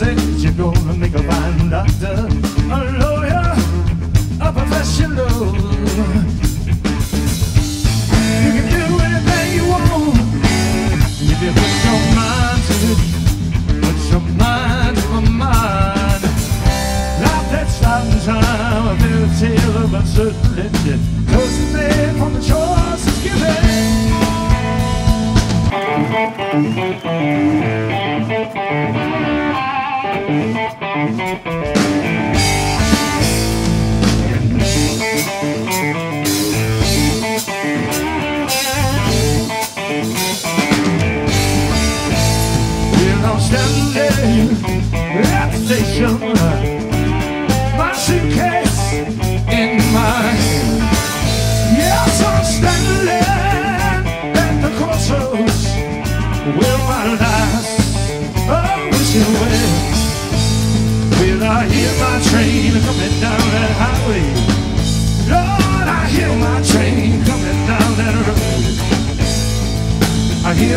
said you're gonna make a fine doctor, a lawyer, a professional. You can do anything you want if you put your mind to it. Put your mind to my mind. Life that's starting time, a fairy tale of uncertainty. It's made from the choices given. When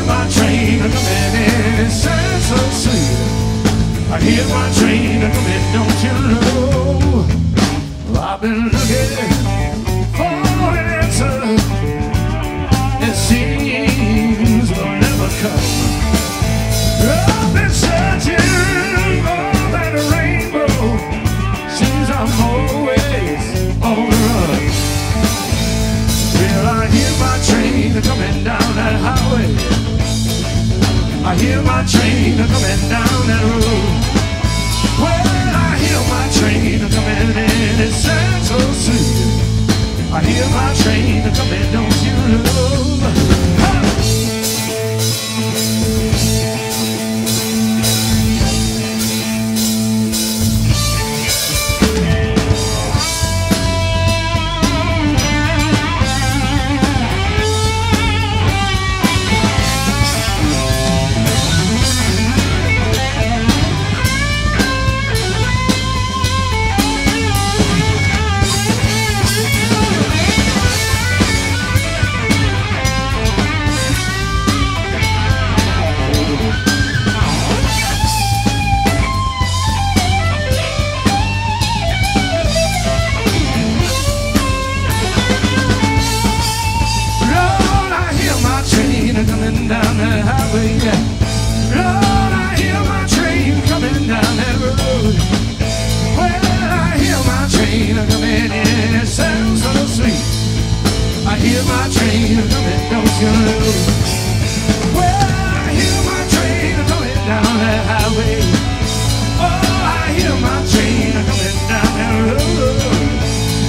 my train coming in, it sounds so oh, sweet. I hear my train coming, don't you know? I've been looking I hear my train coming down that road. Well, I hear my train coming in, it sounds so sweet. I hear my train coming, don't you know? I hear my train coming down that road. Well, I hear my train coming in, it sounds so sweet. I hear my train coming, don't you? Well, I hear my train coming down that highway. Oh, I hear my train coming down that road.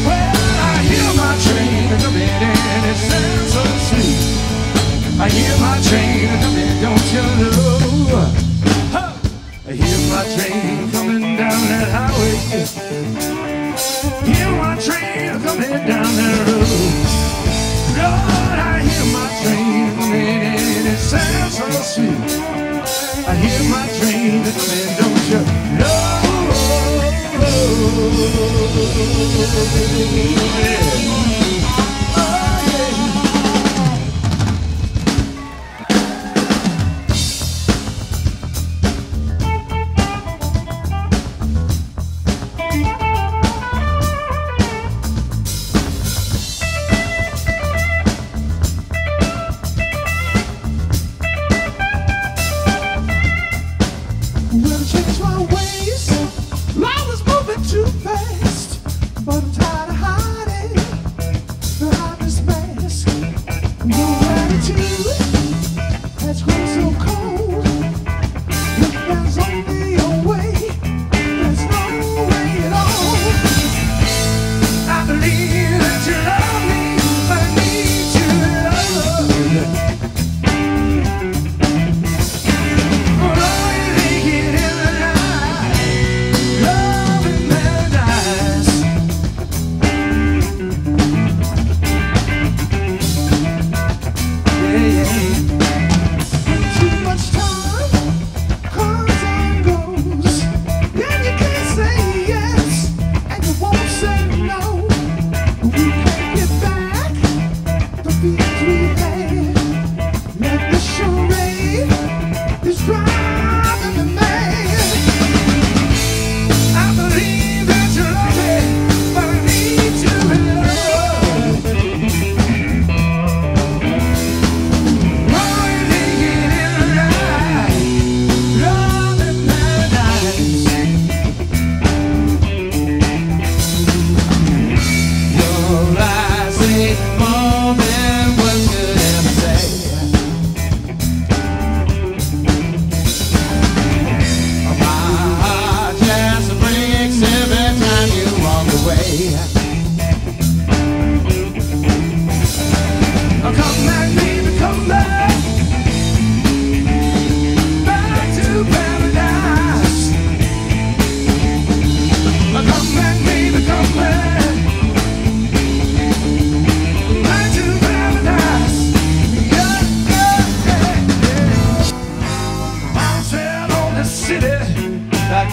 Well, I hear my train coming in, it sounds so sweet. I hear my train don't you know? I hear my train coming down that highway. Hear my train coming down that road. Lord, I hear my train coming in, it sounds so sweet. I hear my train coming, don't you know? Yeah.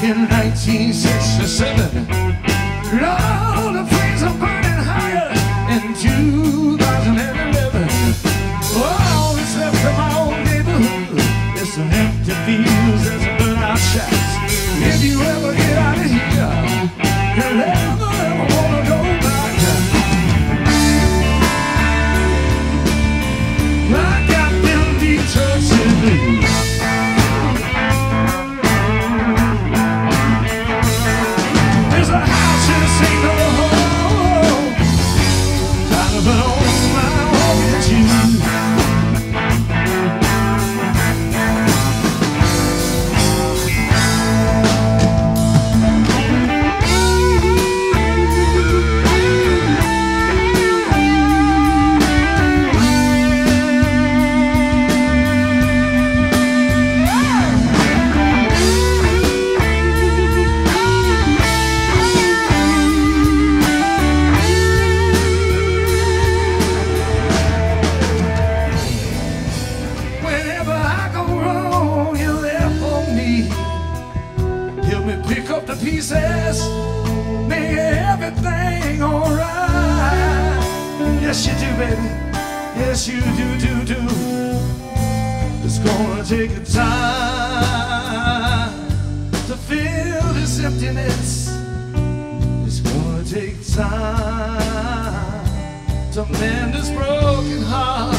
In 1967. Pieces, make everything alright. Yes, you do, baby. Yes, you do, do, do. It's gonna take a time to fill this emptiness. It's gonna take time to mend this broken heart.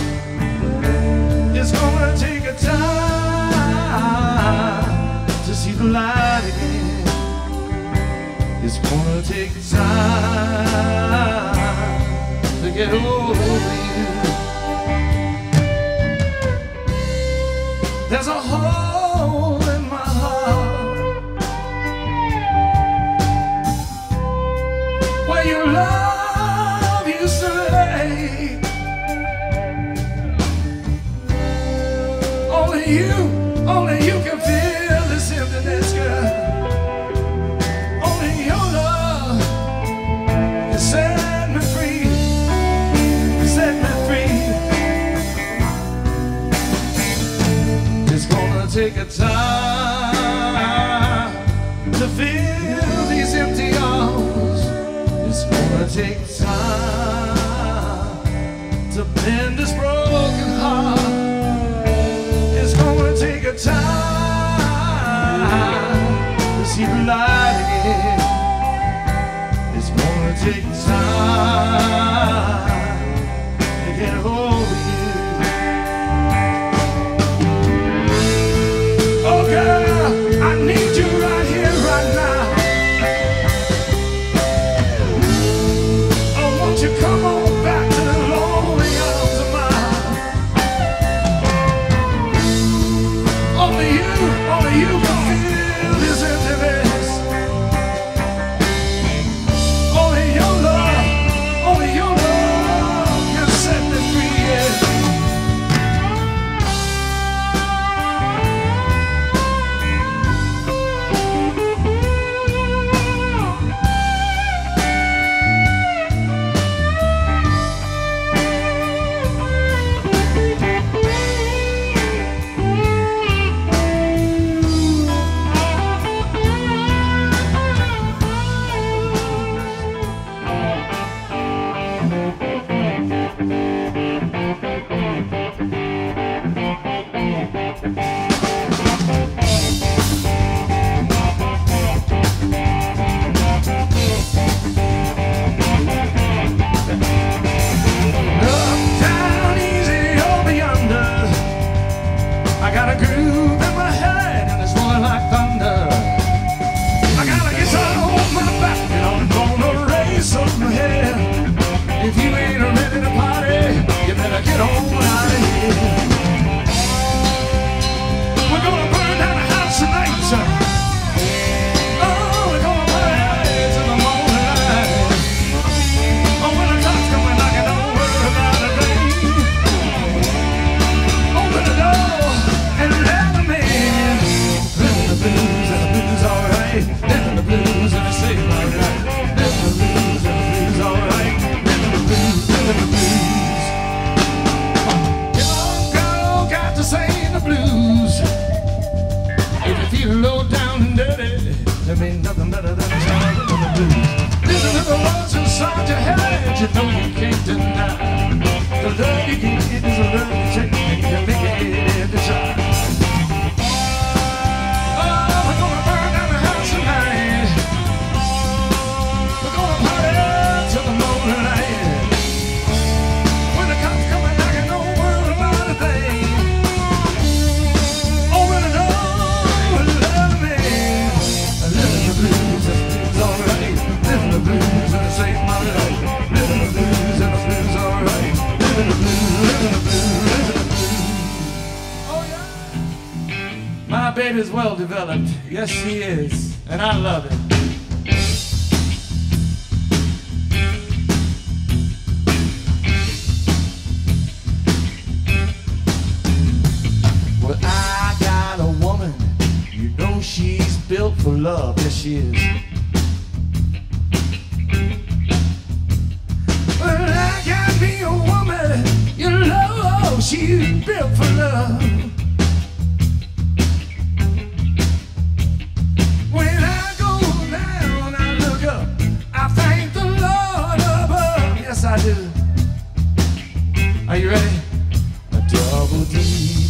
It's gonna take a time to see the light again. It's gonna take time to get over you. There's a hole in my heart where your love used to lay. Only you, time to fill these empty arms. It's gonna take time to mend this broken heart. It's gonna take a time to see the light again. It's gonna take time nothing better than a the blues. The inside your head, you know you head is well developed. Yes, she is. And I love it. Well, I got a woman. You know she's built for love. Yes, she is. Well, I got me a woman. You know oh, she's built for love. 不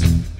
Jazz.